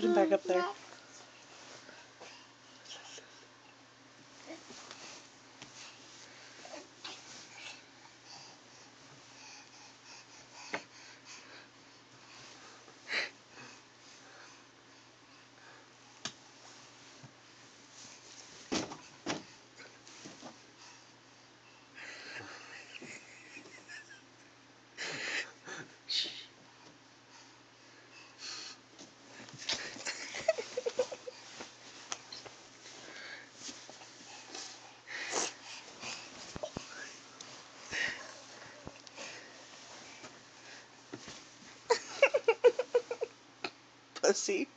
Put him back up there. Pussy.